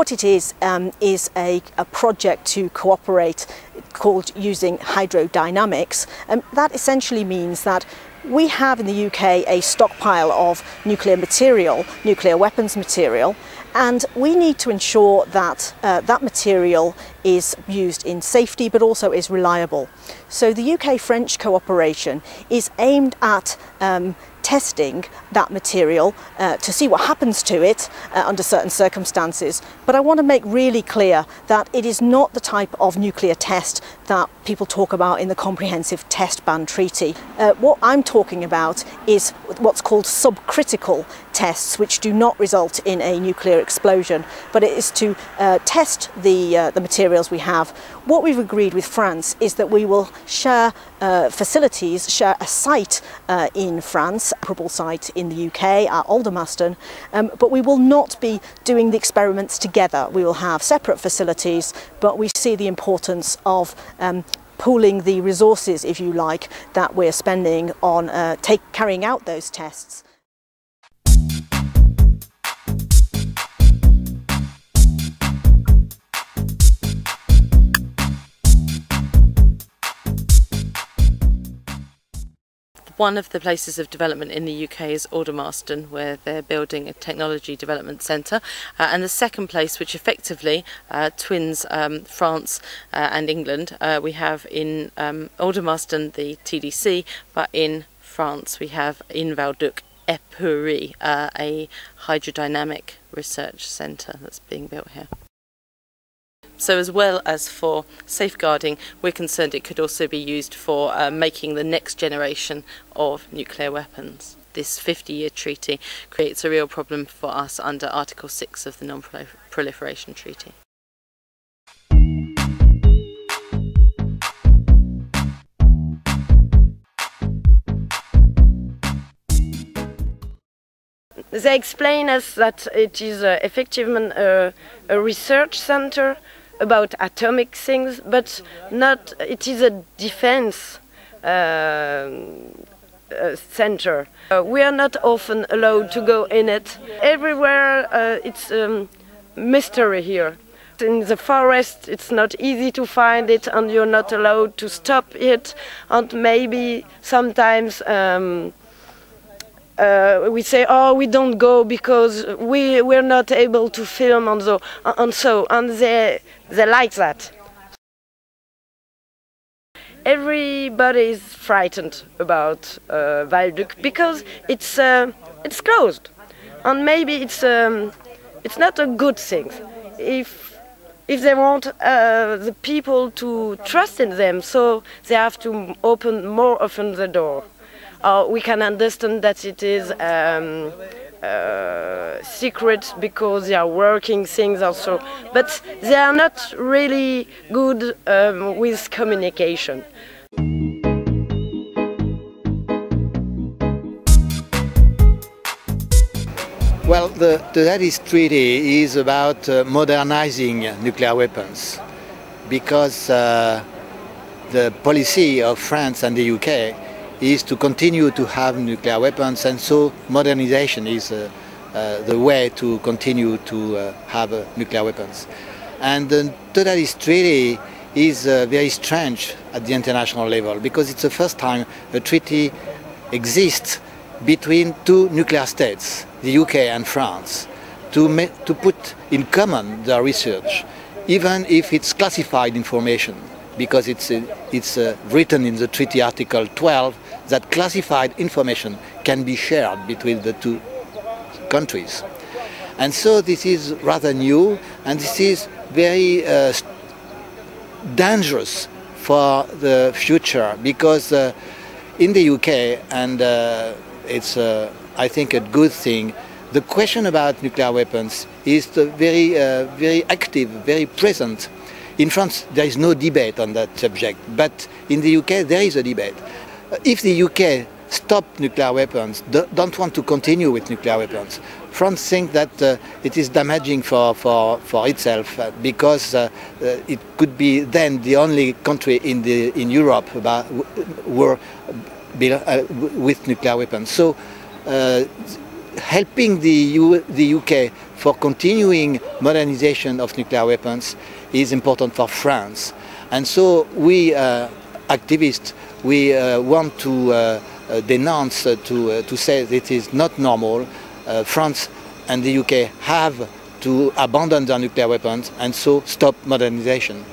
What it is um, is a, a, project to cooperate called using hydrodynamics. And that essentially means that we have in the UK a stockpile of nuclear material, nuclear weapons material, and we need to ensure that uh, that material is used in safety but also is reliable. So the UK-French cooperation is aimed at um, testing that material uh, to see what happens to it uh, under certain circumstances. But I want to make really clear that it is not the type of nuclear test that people talk about in the Comprehensive Test Ban Treaty. Uh, what I'm talking about is what's called subcritical tests, which do not result in a nuclear explosion, but it is to uh, test the, uh, the materials we have. What we've agreed with France is that we will share uh, facilities, share a site in France, a site in the UK at Aldermaston, um, but we will not be doing the experiments together. We will have separate facilities, but we see the importance of um, pooling the resources, if you like, that we're spending on uh, take, carrying out those tests. One of the places of development in the UK is Aldermaston, where they're building a technology development centre. Uh, and the second place, which effectively uh, twins um, France uh, and England, uh, we have in um, Aldermaston the TDC, but in France we have in Valduc Epury, uh, a hydrodynamic research centre that's being built here. So as well as for safeguarding, we're concerned it could also be used for uh, making the next generation of nuclear weapons. This 50-year treaty creates a real problem for us under Article 6 of the Non-Proliferation Treaty. They explain us that it is uh, effectively uh, a research center about atomic things, but not. It is a defense uh, uh, center. Uh, we are not often allowed to go in it. Everywhere, uh, it's um, mystery here. In the forest, it's not easy to find it, and you're not allowed to stop it. And maybe sometimes. Um, uh, we say, oh, we don't go because we we're not able to film and so and so, and they they like that. Everybody is frightened about uh, because it's uh, it's closed, and maybe it's um, it's not a good thing. If if they want uh, the people to trust in them, so they have to open more often the door uh, we can understand that it is um, uh, secret because they are working things also, but they are not really good um, with communication. Well, the, the Treaty is about uh, modernizing nuclear weapons because uh, the policy of France and the UK is to continue to have nuclear weapons and so modernization is uh, uh, the way to continue to uh, have uh, nuclear weapons. And the Teutates Treaty is uh, very strange at the international level because it's the first time a treaty exists between two nuclear states, the UK and France, to, to put in common their research, even if it's classified information because it's, uh, it's written in the treaty article 12 that classified information can be shared between the two countries. And so this is rather new and this is very uh, dangerous for the future because uh, in the UK, and uh, it's, uh, I think, a good thing, the question about nuclear weapons is very, very active, very present in France, there is no debate on that subject, but in the UK, there is a debate. If the UK stop nuclear weapons, don't want to continue with nuclear weapons, France thinks that uh, it is damaging for, for, for itself uh, because uh, uh it could be then the only country in, the, in Europe about, uh, with nuclear weapons. So uh, helping the, U the UK for continuing modernization of nuclear weapons is important for France. And so we activists, we uh, want to uh, uh denounce, to, to say that it is not normal. France and the UK have to abandon their nuclear weapons and so stop modernization.